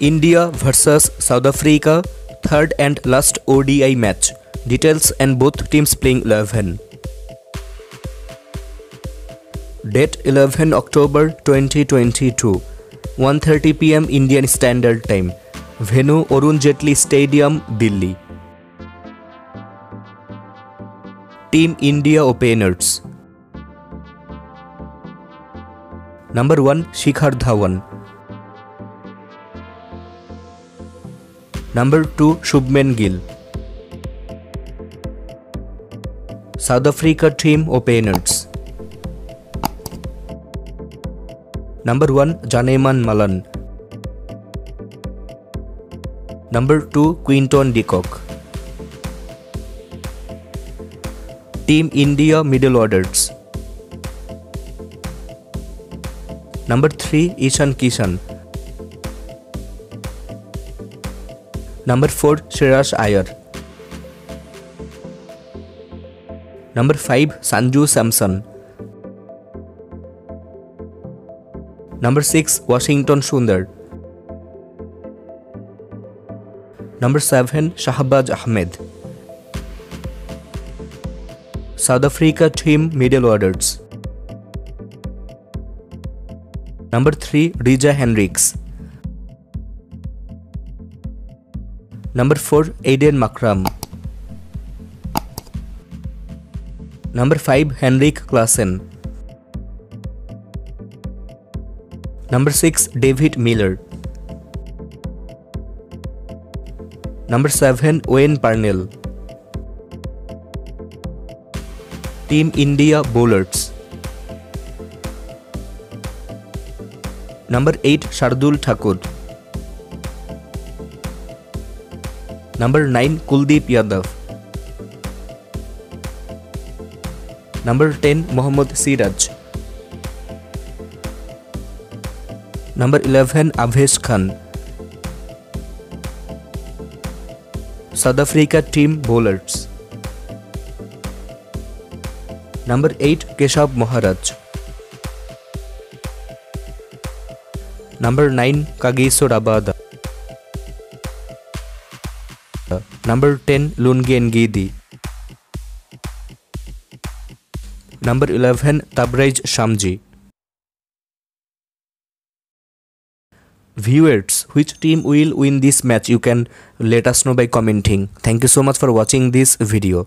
India vs South Africa, third and last ODI match. Details and both teams playing 11. Date 11 October 2022. 1:30 pm Indian Standard Time. Venue Arun Jaitley Stadium, Delhi. Team India openers. Number 1 Shikhar Dhawan. Number 2 Shubman Gill. South Africa team openers. Number 1 Janneman Malan. Number 2 Quinton de Kock. Team India middle orders. Number 3 Ishan Kishan. Number 4 Shreyas Iyer. Number 5 Sanju Samson. Number 6 Washington Sundar. Number 7 Shahbaz Ahmed. South Africa team middle orders. Number 3 Reeza Hendricks. Number 4 Aiden Makram. Number 5 Henrik Klassen. Number 6 David Miller. Number 7 Wayne Parnell. Team India Bowlers. Number 8 Shardul Thakur. Number nine Kuldeep Yadav number ten Mohammed Siraj number eleven Avesh Khan South Africa team bowlers number eight Keshav Maharaj number nine Kagiso Rabada Rabada. Number 10 Lungen Gidi. Number 11 Tabraj Shamji. Viewers, which team will win this match? You can let us know by commenting. Thank you so much for watching this video.